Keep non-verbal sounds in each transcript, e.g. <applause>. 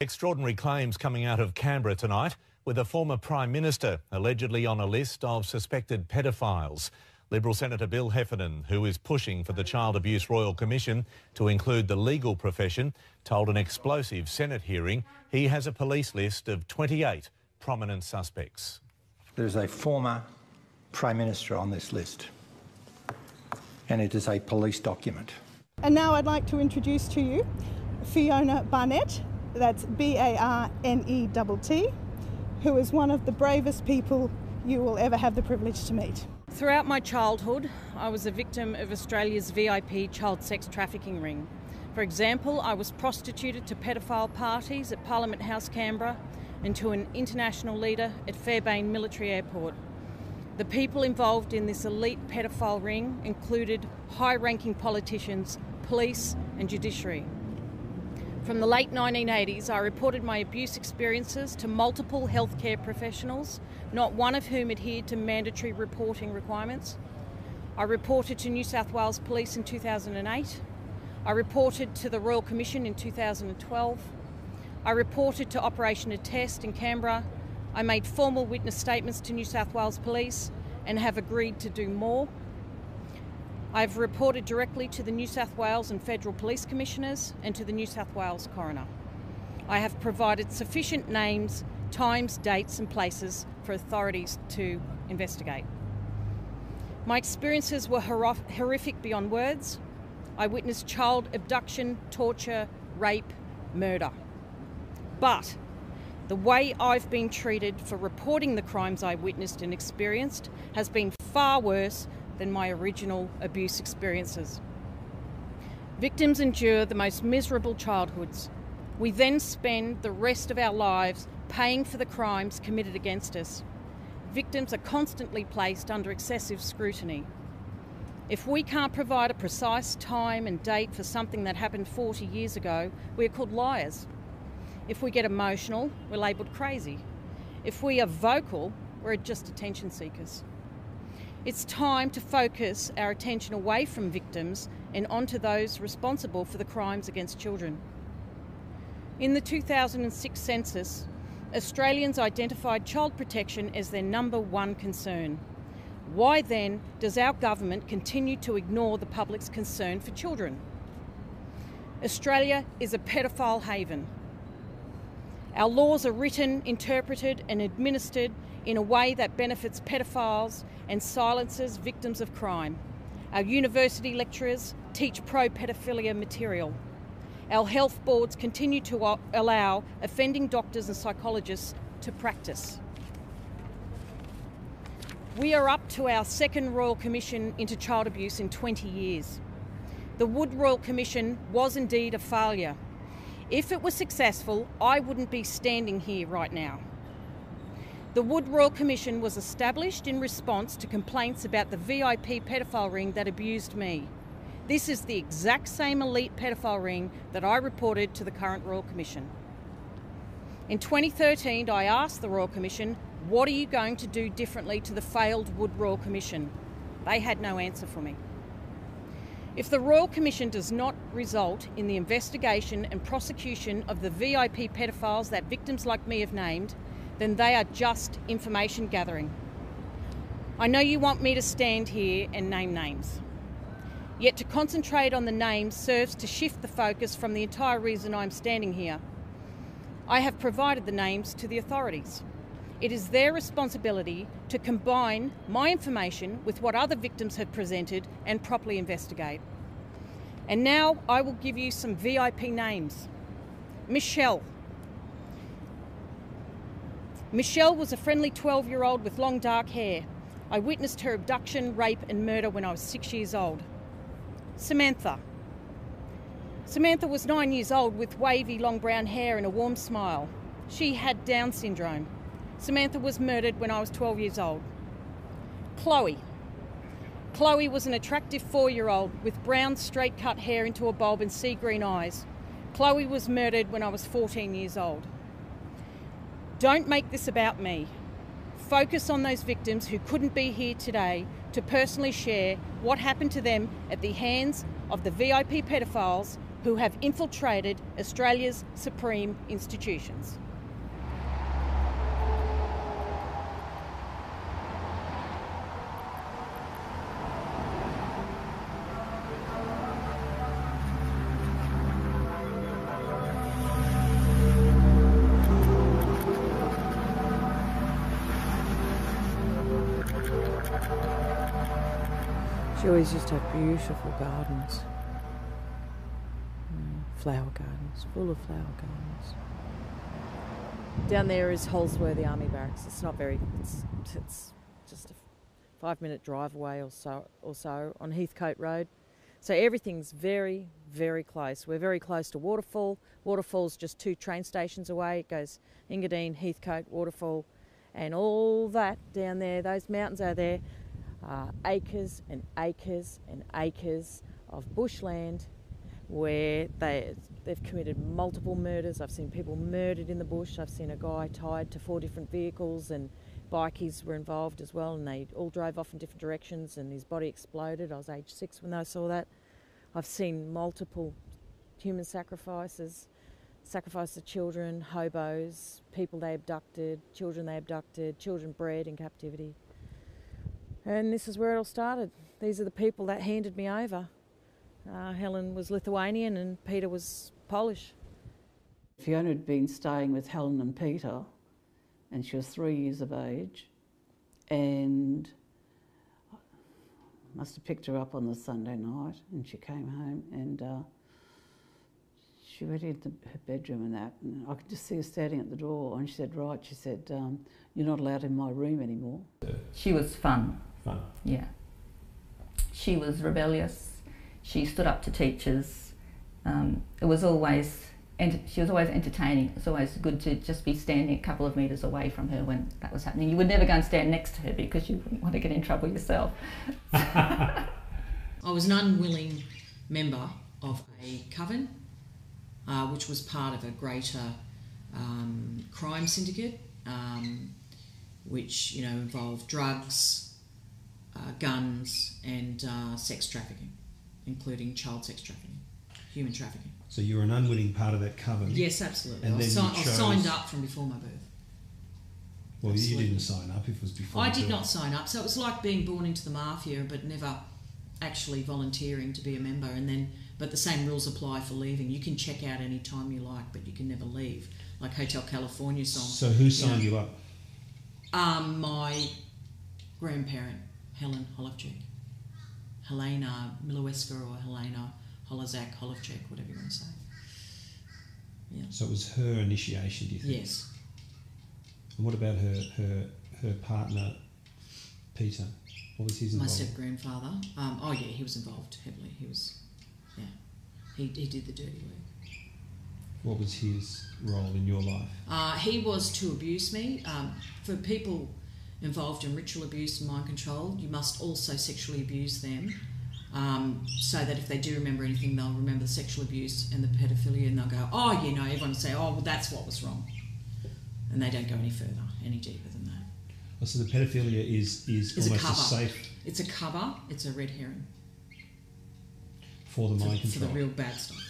Extraordinary claims coming out of Canberra tonight with a former Prime Minister allegedly on a list of suspected pedophiles. Liberal Senator Bill Heffernan, who is pushing for the Child Abuse Royal Commission to include the legal profession, told an explosive Senate hearing he has a police list of 28 prominent suspects. There's a former Prime Minister on this list, and it is a police document. And now I'd like to introduce to you Fiona Barnett, that's B A R N E T who is one of the bravest people you will ever have the privilege to meet. Throughout my childhood, I was a victim of Australia's VIP child sex trafficking ring. For example, I was prostituted to pedophile parties at Parliament House, Canberra, and to an international leader at Fairbairn Military Airport. The people involved in this elite pedophile ring included high ranking politicians, police, and judiciary. From the late 1980s, I reported my abuse experiences to multiple healthcare professionals, not one of whom adhered to mandatory reporting requirements. I reported to New South Wales Police in 2008. I reported to the Royal Commission in 2012. I reported to Operation Attest in Canberra. I made formal witness statements to New South Wales Police and have agreed to do more. I've reported directly to the New South Wales and Federal Police Commissioners and to the New South Wales Coroner. I have provided sufficient names, times, dates, and places for authorities to investigate. My experiences were horrific beyond words. I witnessed child abduction, torture, rape, murder. But the way I've been treated for reporting the crimes I witnessed and experienced has been far worse than my original abuse experiences. Victims endure the most miserable childhoods. We then spend the rest of our lives paying for the crimes committed against us. Victims are constantly placed under excessive scrutiny. If we can't provide a precise time and date for something that happened 40 years ago, we are called liars. If we get emotional, we're labelled crazy. If we are vocal, we're just attention seekers. It's time to focus our attention away from victims and onto those responsible for the crimes against children. In the 2006 census, Australians identified child protection as their number one concern. Why then does our government continue to ignore the public's concern for children? Australia is a pedophile haven. Our laws are written, interpreted, and administered in a way that benefits pedophiles and silences victims of crime. Our university lecturers teach pro pedophilia material. Our health boards continue to allow offending doctors and psychologists to practice. We are up to our second Royal Commission into child abuse in 20 years. The Wood Royal Commission was indeed a failure. If it was successful, I wouldn't be standing here right now. The Wood Royal Commission was established in response to complaints about the VIP pedophile ring that abused me. This is the exact same elite pedophile ring that I reported to the current Royal Commission. In 2013, I asked the Royal Commission, What are you going to do differently to the failed Wood Royal Commission? They had no answer for me. If the Royal Commission does not result in the investigation and prosecution of the VIP pedophiles that victims like me have named, then they are just information gathering. I know you want me to stand here and name names. Yet to concentrate on the names serves to shift the focus from the entire reason I'm standing here. I have provided the names to the authorities. It is their responsibility to combine my information with what other victims have presented and properly investigate. And now I will give you some VIP names. Michelle, Michelle was a friendly 12 year old with long dark hair. I witnessed her abduction, rape, and murder when I was six years old. Samantha. Samantha was nine years old with wavy long brown hair and a warm smile. She had Down syndrome. Samantha was murdered when I was 12 years old. Chloe. Chloe was an attractive four year old with brown straight cut hair into a bulb and sea green eyes. Chloe was murdered when I was 14 years old. Don't make this about me. Focus on those victims who couldn't be here today to personally share what happened to them at the hands of the VIP pedophiles who have infiltrated Australia's supreme institutions. She always to have beautiful gardens. Mm, flower gardens, full of flower gardens. Down there is Holsworthy Army Barracks. It's not very, it's, it's just a five minute drive away or so, or so on Heathcote Road. So everything's very, very close. We're very close to Waterfall. Waterfall's just two train stations away. It goes Engadine, Heathcote, Waterfall, and all that down there, those mountains are there, uh, acres and acres and acres of bushland where they, they've committed multiple murders. I've seen people murdered in the bush. I've seen a guy tied to four different vehicles and bikies were involved as well and they all drove off in different directions and his body exploded. I was age six when I saw that. I've seen multiple human sacrifices, sacrifice of children, hobos, people they abducted, children they abducted, children bred in captivity. And this is where it all started. These are the people that handed me over. Uh, Helen was Lithuanian and Peter was Polish. Fiona had been staying with Helen and Peter, and she was three years of age, and must have picked her up on the Sunday night, and she came home and uh, she went into her bedroom and that, and I could just see her standing at the door, and she said, "Right," she said, um, "You're not allowed in my room anymore." She was fun. Fun. Yeah. She was rebellious. She stood up to teachers. Um, it was always, ent- she was always entertaining. It was always good to just be standing a couple of metres away from her when that was happening. You would never go and stand next to her because you wouldn't want to get in trouble yourself. <laughs> I was an unwilling member of a coven, uh, which was part of a greater um, crime syndicate, um, which you know involved drugs, uh, guns, and uh, sex trafficking, including child sex trafficking, human trafficking. So you were an unwitting part of that coven. Yes, absolutely. And I, was then you si- I signed up from before my birth. Well, you didn't sign up if it was before. I did birth. not sign up, so it was like being born into the mafia, but never actually volunteering to be a member. And then, but the same rules apply for leaving. You can check out any time you like, but you can never leave, like Hotel California song. So who signed you up? Um, my grandparent, Helen Holovchik. Helena Miloweska or Helena Holozak Holovchik, whatever you want to say. Yeah. So it was her initiation, do you think? Yes. And what about her her her partner, Peter? What was his My step grandfather. Um, oh, yeah, he was involved heavily. He was, yeah. He, he did the dirty work. What was his role in your life? Uh, he was to abuse me. Um, for people involved in ritual abuse and mind control, you must also sexually abuse them um, so that if they do remember anything, they'll remember the sexual abuse and the pedophilia and they'll go, oh, you know, everyone will say, oh, well, that's what was wrong. And they don't go any further, any deeper than that. Oh, so the pedophilia is is It's a cover. as safe It's a cover, it's a red herring for the for, mind for the real bad stuff.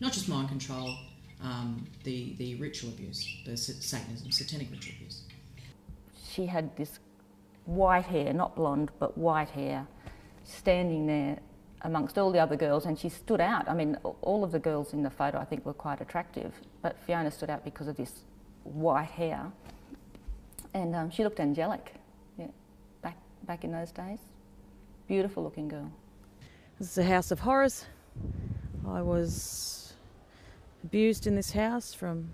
Not just mind control, um, the, the ritual abuse, the Satanism, satanic ritual abuse. She had this white hair, not blonde, but white hair, standing there amongst all the other girls, and she stood out. I mean, all of the girls in the photo I think were quite attractive, but Fiona stood out because of this white hair, and um, she looked angelic. Yeah, back back in those days, beautiful looking girl. This is a house of horrors. I was abused in this house from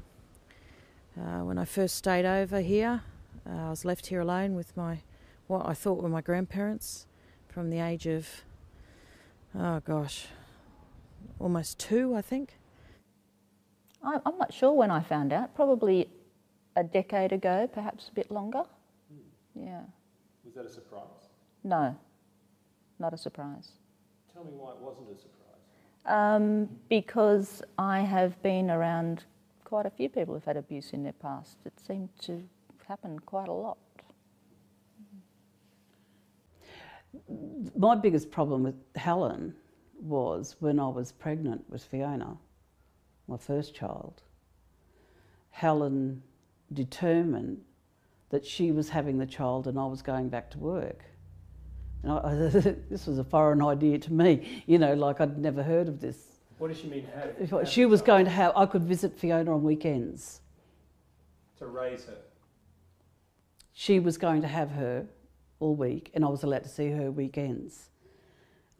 uh, when I first stayed over here. Uh, I was left here alone with my what I thought were my grandparents from the age of oh gosh, almost two, I think. I, I'm not sure when I found out. Probably a decade ago, perhaps a bit longer. Yeah. Was that a surprise? No, not a surprise. Tell me why it wasn't a surprise. Um, because I have been around quite a few people who've had abuse in their past. It seemed to happen quite a lot. My biggest problem with Helen was when I was pregnant with Fiona, my first child, Helen determined that she was having the child and I was going back to work. And I, <laughs> this was a foreign idea to me, you know, like I'd never heard of this. What does she mean have? Have she was going to have, I could visit Fiona on weekends. to raise her. She was going to have her all week and I was allowed to see her weekends.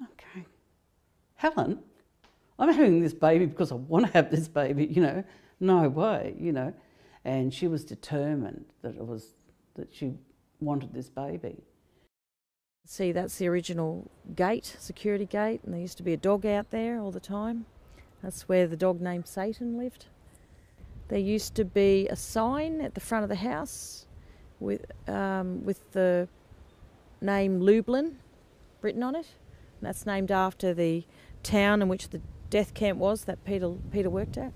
Okay. Helen, I'm having this baby because I want to have this baby, you know. No way, you know. And she was determined that it was that she wanted this baby. See, that's the original gate, security gate, and there used to be a dog out there all the time. That's where the dog named Satan lived. There used to be a sign at the front of the house with um, with the name Lublin written on it. And that's named after the town in which the death camp was that Peter Peter worked at.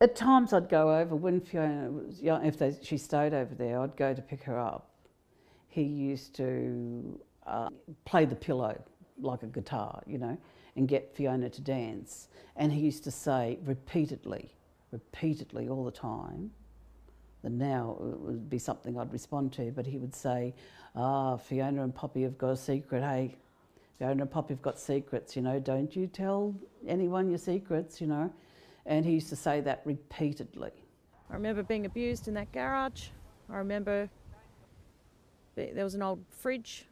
At times I'd go over when Fiona was young, if they, she stayed over there, I'd go to pick her up. He used to uh, play the pillow like a guitar, you know, and get Fiona to dance. And he used to say repeatedly, repeatedly all the time, that now it would be something I'd respond to, but he would say, Ah, Fiona and Poppy have got a secret, hey. Fiona and Poppy have got secrets, you know, don't you tell anyone your secrets, you know. And he used to say that repeatedly. I remember being abused in that garage. I remember there was an old fridge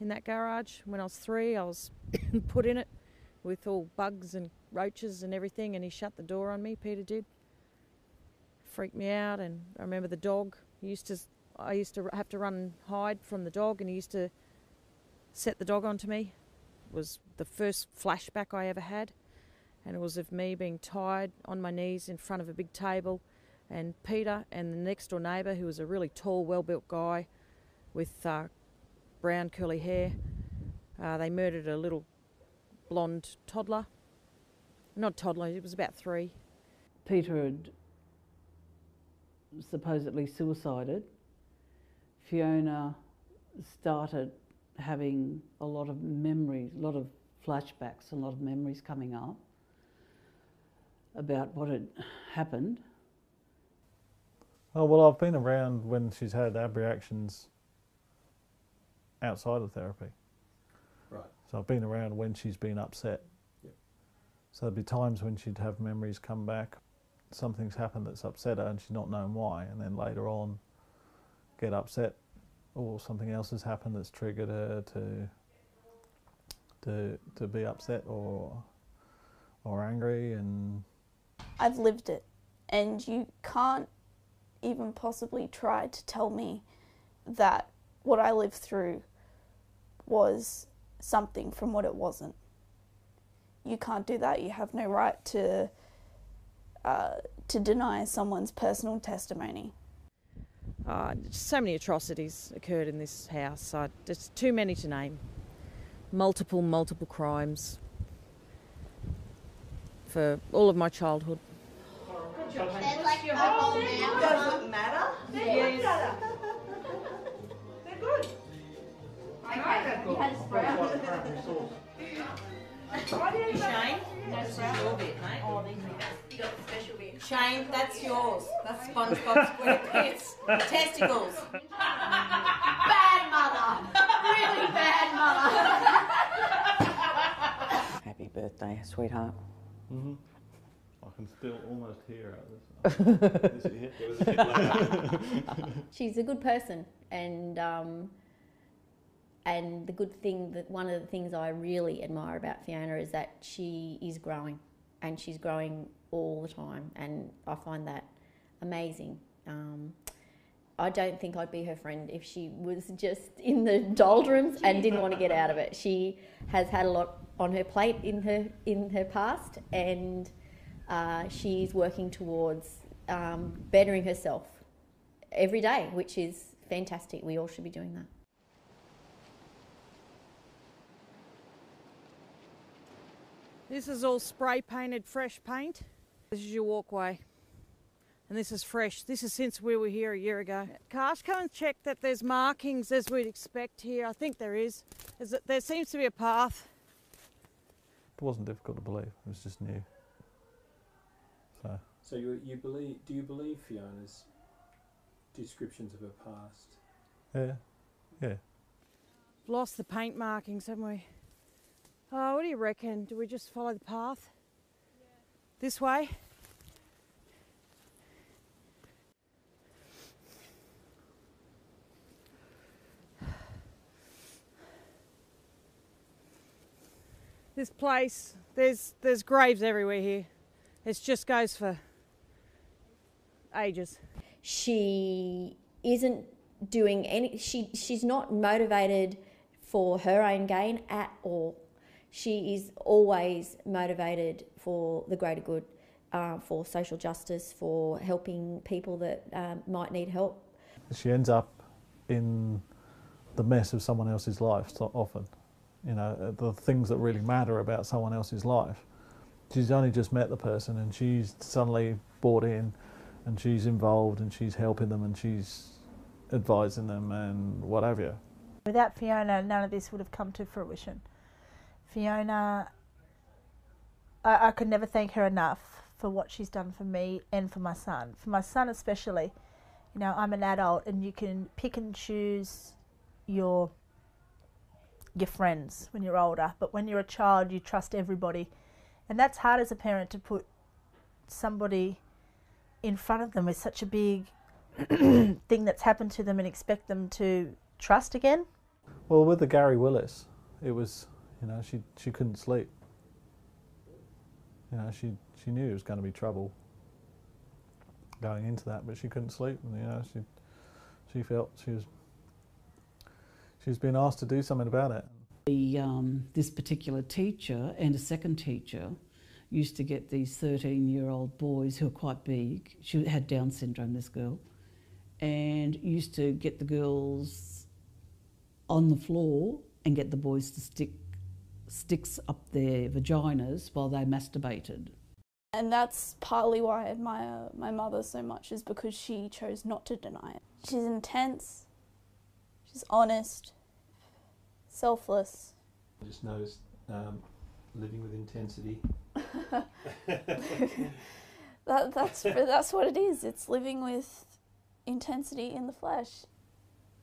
in that garage. When I was three, I was <coughs> put in it with all bugs and roaches and everything, and he shut the door on me. Peter did. Freaked me out, and I remember the dog. Used to, I used to have to run and hide from the dog, and he used to set the dog onto me. It was the first flashback I ever had, and it was of me being tied on my knees in front of a big table, and Peter and the next door neighbour, who was a really tall, well-built guy with uh, brown curly hair, uh, they murdered a little blonde toddler. Not toddler, it was about three. Peter had supposedly suicided. Fiona started having a lot of memories, a lot of flashbacks, a lot of memories coming up about what had happened. Oh well, I've been around when she's had abreactions outside of therapy. Right. So I've been around when she's been upset. Yep. So there'd be times when she'd have memories come back. Something's happened that's upset her, and she's not known why. And then later on, get upset, or something else has happened that's triggered her to to to be upset or or angry, and I've lived it, and you can't even possibly try to tell me that what I lived through was something from what it wasn't. You can't do that. You have no right to uh, to deny someone's personal testimony. Uh, so many atrocities occurred in this house. I, there's too many to name. Multiple, multiple crimes for all of my childhood. There's like your whole now. Doesn't matter. Yes. They're good. Okay, you had a sprout. Shane, that's your bit, mate. Oh, these are You got the special bit. Shane, that's yours. That's <laughs> SpongeBob SquarePants. Testicles. Bad mother. Really bad mother. Happy birthday, sweetheart. hmm I can still almost hear out <laughs> this. <laughs> She's a good person, and um, and the good thing that one of the things I really admire about Fiona is that she is growing, and she's growing all the time, and I find that amazing. Um, I don't think I'd be her friend if she was just <laughs> in the doldrums and didn't want to get out of it. She has had a lot on her plate in her in her past, and uh, she's working towards um, bettering herself every day, which is fantastic. We all should be doing that. This is all spray painted fresh paint. This is your walkway. And this is fresh. This is since we were here a year ago. Cash, come and check that there's markings as we'd expect here. I think there is. There's a- there seems to be a path. it wasn't difficult to believe. It was just new. So So you you believe? Do you believe Fiona's descriptions of her past? yeah, yeah. Lost the paint markings, haven't we? Oh, what do you reckon? Do we just follow the path? This way? This place, there's there's graves everywhere here. It just goes for ages. She isn't doing any. She she's not motivated for her own gain at all. She is always motivated for the greater good, uh, for social justice, for helping people that um, might need help. She ends up in the mess of someone else's life so often. You know, uh, the things that really matter about someone else's life. She's only just met the person and she's suddenly bought in and she's involved and she's helping them and she's advising them and what have you. Without Fiona, none of this would have come to fruition. Fiona, I, I could never thank her enough for what she's done for me and for my son. For my son, especially, you know, I'm an adult and you can pick and choose your your friends when you're older, but when you're a child, you trust everybody, and that's hard as a parent to put somebody in front of them with such a big <clears throat> thing that's happened to them and expect them to trust again. Well, with the Gary Willis, it was, you know, she she couldn't sleep. You know, she she knew it was going to be trouble going into that, but she couldn't sleep, and you know, she she felt she was she was being asked to do something about it. The, um, this particular teacher and a second teacher used to get these 13 year old boys who are quite big. She had Down syndrome, this girl, and used to get the girls on the floor and get the boys to stick sticks up their vaginas while they masturbated. And that's partly why I admire my mother so much, is because she chose not to deny it. She's intense, she's honest, selfless. I just noticed um, living with intensity. <laughs> That, that's, that's what it is. It's living with intensity in the flesh.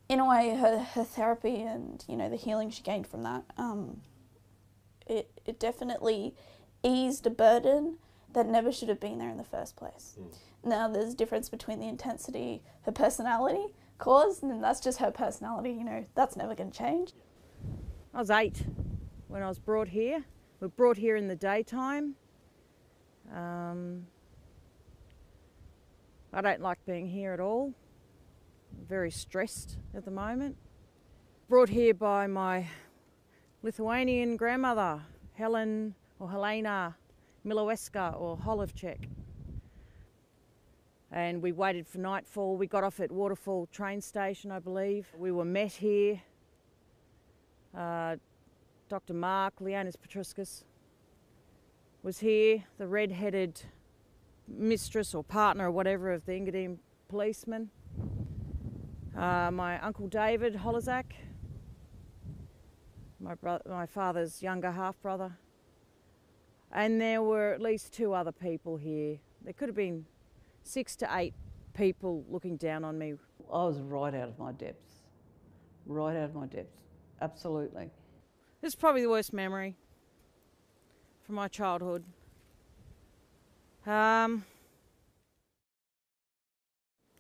In a way, her, her therapy and you know the healing she gained from that, um, it it definitely eased a burden that never should have been there in the first place. Now there's a difference between the intensity her personality caused, and that's just her personality. You know that's never going to change. I was eight when I was brought here. We were brought here in the daytime. Um, I don't like being here at all. I'm very stressed at the moment. Brought here by my Lithuanian grandmother, Helen or Helena Miloweska or Holovchek. And we waited for nightfall. We got off at Waterfall train station, I believe. We were met here. Uh, Dr. Mark, Leonis Petruscus, was here, the red headed mistress or partner or whatever of the Engadine policeman. Uh, my uncle David Holozak, my, bro- my father's younger half brother. And there were at least two other people here. There could have been six to eight people looking down on me. I was right out of my depths. Right out of my depths. Absolutely. This is probably the worst memory from my childhood. Um,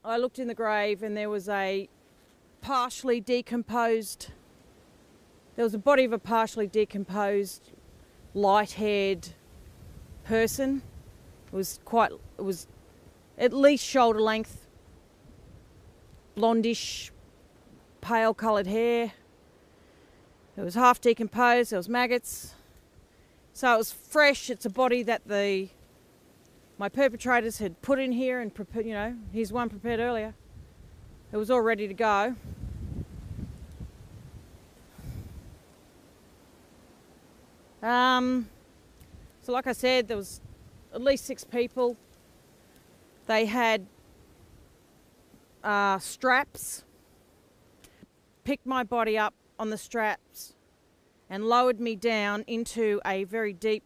I looked in the grave and there was a partially decomposed, there was a body of a partially decomposed, light haired person. It was quite, it was at least shoulder length, blondish, pale coloured hair. It was half decomposed, there was maggots. So it was fresh. It's a body that the my perpetrators had put in here and prepared, you know, here's one prepared earlier. It was all ready to go. Um, so like I said, there was at least six people. They had uh, straps. Picked my body up on the straps and lowered me down into a very deep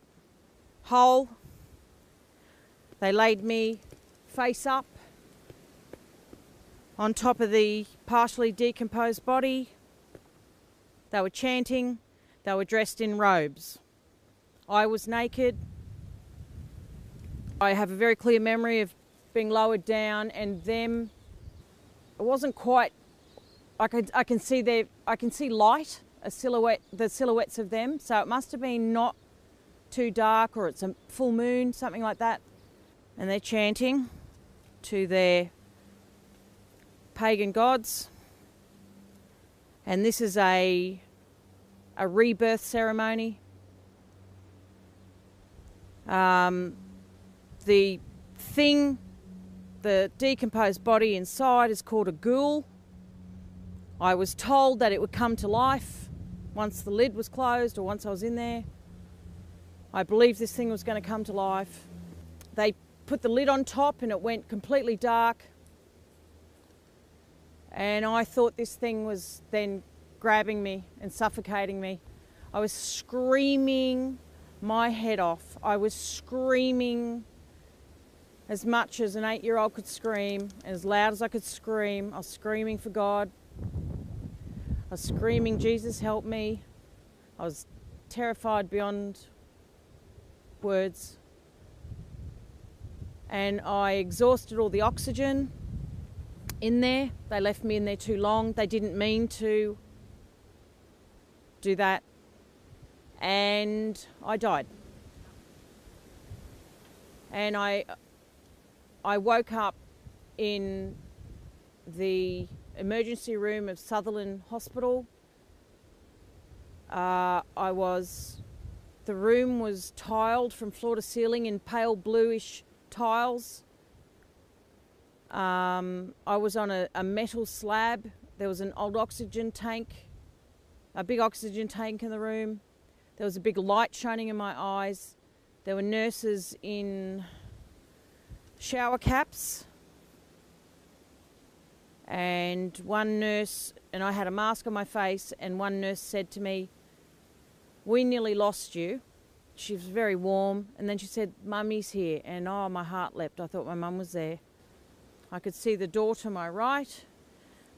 hole. They laid me face up on top of the partially decomposed body. They were chanting, they were dressed in robes. I was naked. I have a very clear memory of being lowered down and them it wasn't quite I can I can see their I can see light, a silhouette the silhouettes of them. So it must have been not too dark or it's a full moon, something like that. And they're chanting to their pagan gods. And this is a a rebirth ceremony. Um, the thing, the decomposed body inside, is called a ghoul. I was told that it would come to life once the lid was closed or once I was in there. I believed this thing was going to come to life. They put the lid on top and it went completely dark. And I thought this thing was then grabbing me and suffocating me. I was screaming my head off. I was screaming as much as an eight year old could scream, as loud as I could scream. I was screaming for God. I was screaming, Jesus, help me. I was terrified beyond words. And I exhausted all the oxygen in there. They left me in there too long. They didn't mean to do that. And I died. And I I woke up in the emergency room of Sutherland Hospital. Uh, I was, the room was tiled from floor to ceiling in pale bluish tiles. Um, I was on a, a metal slab. There was an old oxygen tank, a big oxygen tank in the room. There was a big light shining in my eyes. There were nurses in shower caps and one nurse, and I had a mask on my face, and one nurse said to me, We nearly lost you. She was very warm, and then she said, Mummy's here, and oh, my heart leapt. I thought my mum was there. I could see the door to my right.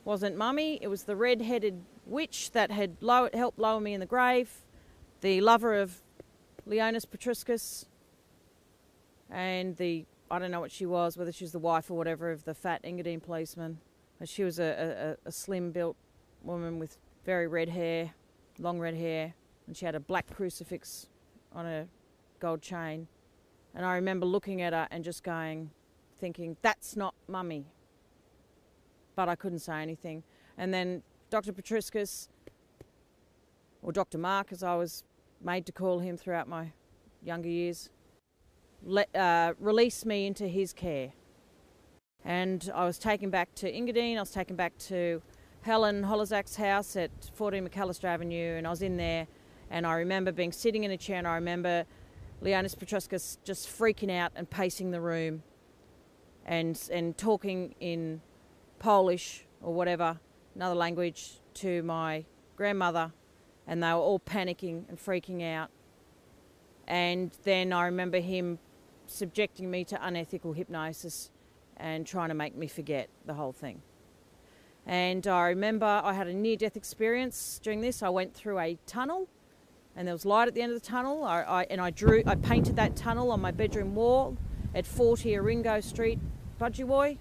Wasn't mummy, it was the red headed witch that had low- helped lower me in the grave, the lover of Leonis Petriscus, and the I don't know what she was, whether she was the wife or whatever of the fat Engadine policeman. She was a, a, a slim built woman with very red hair, long red hair, and she had a black crucifix on a gold chain. And I remember looking at her and just going, thinking, that's not mummy. But I couldn't say anything. And then Dr. Petriscus, or Dr. Mark, as I was made to call him throughout my younger years, let, uh, released me into his care. And I was taken back to Engadine, I was taken back to Helen Holozak's house at 14 McAllister Avenue, and I was in there. And I remember being sitting in a chair, and I remember Leonis Petriscus just freaking out and pacing the room and, and talking in Polish or whatever, another language, to my grandmother. And they were all panicking and freaking out. And then I remember him subjecting me to unethical hypnosis and trying to make me forget the whole thing. And I remember I had a near death experience during this. I went through a tunnel and there was light at the end of the tunnel. I, I, and I drew, I painted that tunnel on my bedroom wall at 40 Aringo Street, Budgewoi,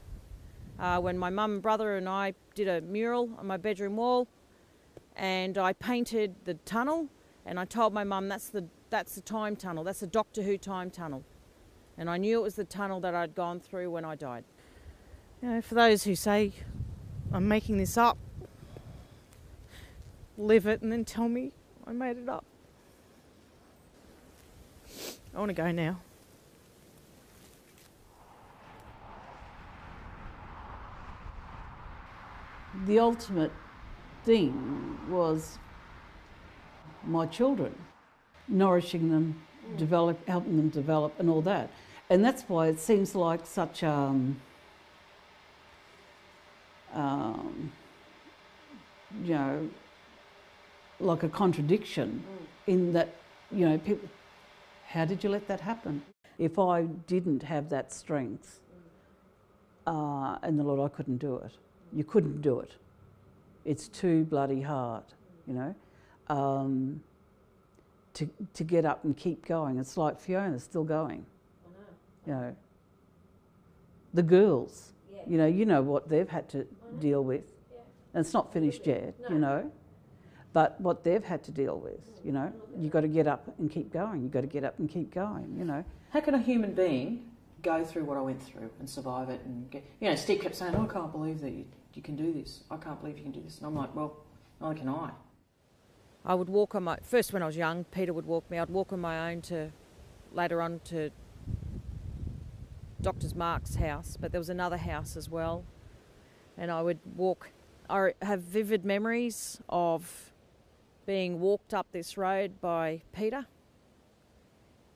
uh, when my mum and brother and I did a mural on my bedroom wall. And I painted the tunnel and I told my mum that's the, that's the time tunnel, that's the Doctor Who time tunnel and I knew it was the tunnel that I'd gone through when I died. You know, for those who say I'm making this up, live it and then tell me I made it up. I want to go now. The ultimate thing was my children, nourishing them, develop, helping them develop, and all that. And that's why it seems like such um, um, you know like a contradiction in that, you know, people, how did you let that happen? If I didn't have that strength uh, in the Lord, I couldn't do it. You couldn't do it. It's too bloody hard, you know, um, to, to get up and keep going. It's like Fiona's still going, you know. The girls, you know, you know what they've had to deal with. And it's not finished yet, you know. But what they've had to deal with, you know, you've got to get up and keep going. You've got to get up and keep going, you know. How can a human being go through what I went through and survive it? And get, you know, Steve kept saying, "I can't believe that you, you can do this. I can't believe you can do this." And I'm like, "Well, neither can I." I would walk on my first when I was young. Peter would walk me. I'd walk on my own to later on to Doctor's Mark's house, but there was another house as well, and I would walk. I have vivid memories of being walked up this road by Peter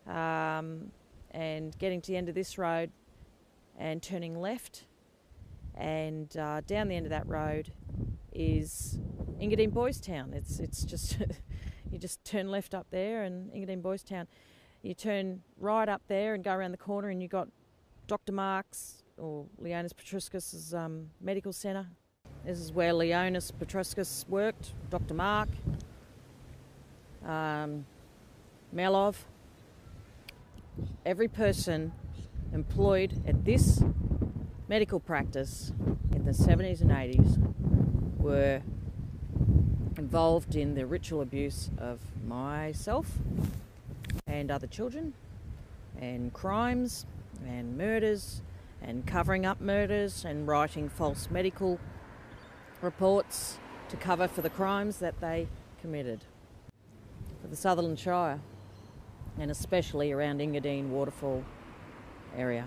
um, and getting to the end of this road and turning left. And uh, down the end of that road is Engadine Boys Town. It's, it's just, <laughs> you just turn left up there and Engadine Boys Town. You turn right up there and go around the corner and you've got Dr. Mark's or Leonis Petriscus' um, medical centre. This is where Leonis Petriscus worked, Dr. Mark, um, Melov. Every person employed at this medical practice in the 70s and 80s were involved in the ritual abuse of myself and other children, and crimes and murders, and covering up murders and writing false medical reports to cover for the crimes that they committed. For the Sutherland Shire, and especially around Engadine Waterfall area.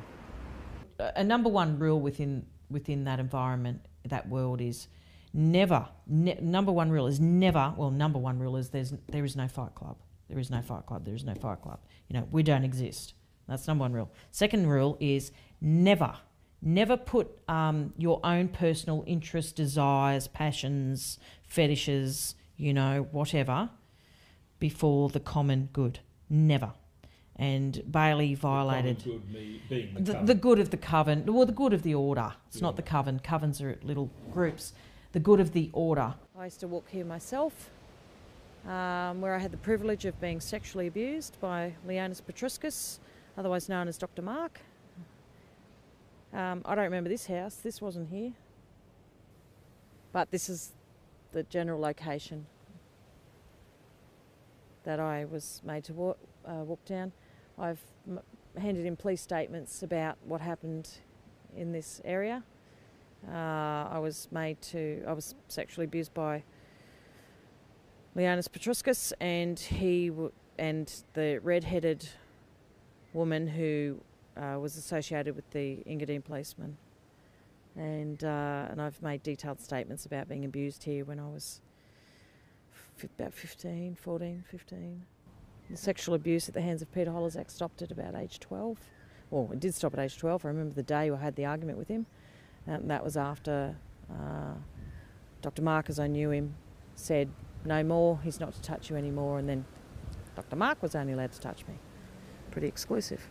a number one rule within within that environment, that world is never. Ne- number one rule is never. Well, number one rule is there's there is no fight club. There is no fight club. There is no fight club. You know, we don't exist. That's number one rule. Second rule is never, never put um, your own personal interests, desires, passions, fetishes, you know, whatever, before the common good. Never. And Bailey violated good me- being the the, the good of the coven, well, the good of the order. It's not the coven. Covens are little groups. The good of the order. I used to walk here myself, um, where I had the privilege of being sexually abused by Leonis Petriscus, otherwise known as Dr. Mark. Um, I don't remember this house, this wasn't here. But this is the general location that I was made to walk, uh, walk down. I've handed in police statements about what happened in this area. Uh, I was made to, I was sexually abused by Leonis Petriscus and he and the red-headed woman who uh, was associated with the Engadine policeman. And, uh, and I've made detailed statements about being abused here when I was about 15, 14, 15. The sexual abuse at the hands of Peter Holozak stopped at about age 12. Well, it did stop at age 12. I remember the day I had the argument with him. And that was after uh, Dr. Mark, as I knew him, said, no more, he's not to touch you anymore. And then Dr. Mark was only allowed to touch me. Pretty exclusive.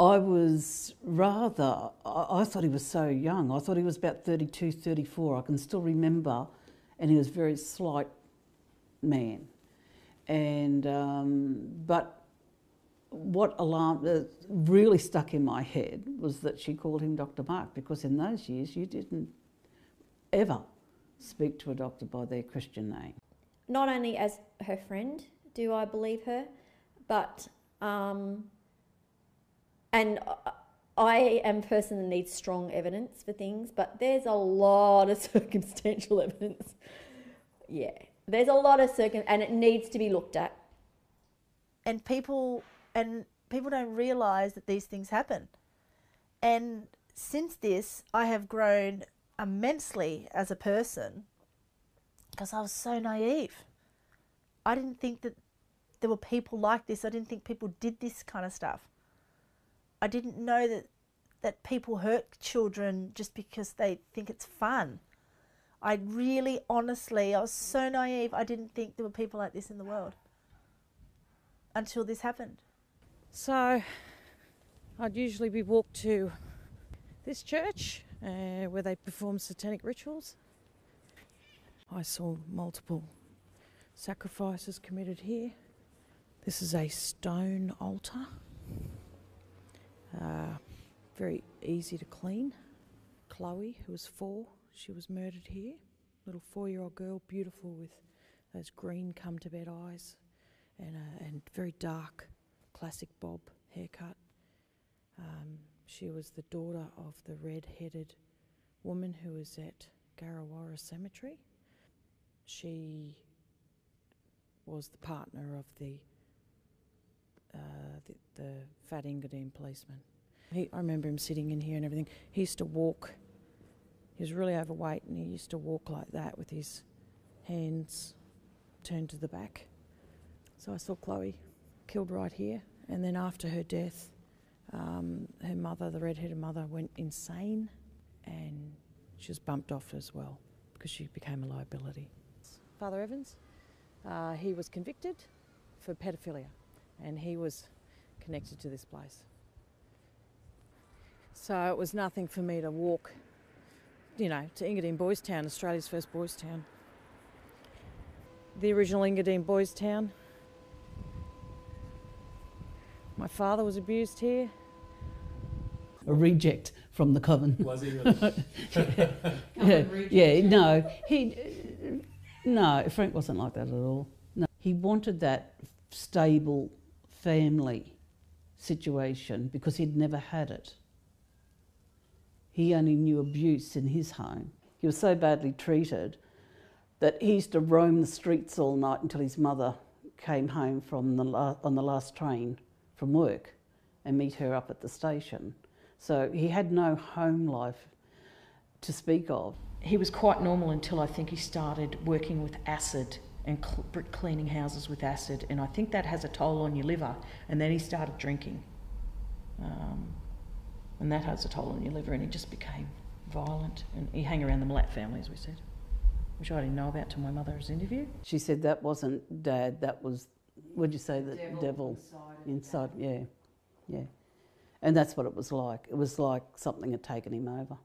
I was rather, I, thought he was so young. I thought he was about 32, 34. I can still remember, and he was a very slight man. And, um, but what alarm uh, really stuck in my head was that she called him Dr. Mark because in those years you didn't ever speak to a doctor by their Christian name. Not only as her friend do I believe her, but um, and I- am a person that needs strong evidence for things, but there's a lot of <laughs> circumstantial evidence. Yeah, there's a lot of circum, and it needs to be looked at. and people and people don't realize that these things happen. And since this i have grown immensely as a person because i was so naive. I didn't think that there were people like this. I didn't think people did this kind of stuff i didn't know that that people hurt children just because they think it's fun. I really, honestly, I was so naive. I didn't think there were people like this in the world until this happened. So I'd usually be walked to this church uh, where they perform satanic rituals. I saw multiple sacrifices committed here. This is a stone altar, uh, very easy to clean. Chloe, who was four, she was murdered here. Little four-year-old girl, beautiful with those green come-to-bed eyes and a and very dark classic bob haircut. Um, she was the daughter of the red-headed woman who was at Garrawarra Cemetery. She was the partner of the uh, the, the fat Engadine policeman. He, I remember him sitting in here and everything. He used to walk. He was really overweight, and he used to walk like that with his hands turned to the back. So I saw Chloe killed right here, and then after her death, um, her mother, the red-headed mother, went insane, and she was bumped off as well because she became a liability. Father Evans, uh, he was convicted for pedophilia, and he was connected to this place. So it was nothing for me to walk, you know, to Engadine Boys Town, Australia's first boys' town. The original Engadine Boys Town. My father was abused here. a reject from the coven. Was he really? <laughs> yeah, yeah, yeah, no, he, no, Frank wasn't like that at all. No, he wanted that stable family situation because he'd never had it. He only knew abuse in his home. He was so badly treated that he used to roam the streets all night until his mother came home from the on the last train from work and meet her up at the station. So he had no home life to speak of. He was quite normal until I think he started working with acid and cl- brick cleaning houses with acid, and I think that has a toll on your liver. And then he started drinking, um, and that has a toll on your liver, and he just became violent. And he hung around the Malat family, as we said, which I didn't know about till my mother's interview. She said that wasn't dad, that was, what'd you say, the devil devil, inside inside, yeah, yeah. And that's what it was like. It was like something had taken him over.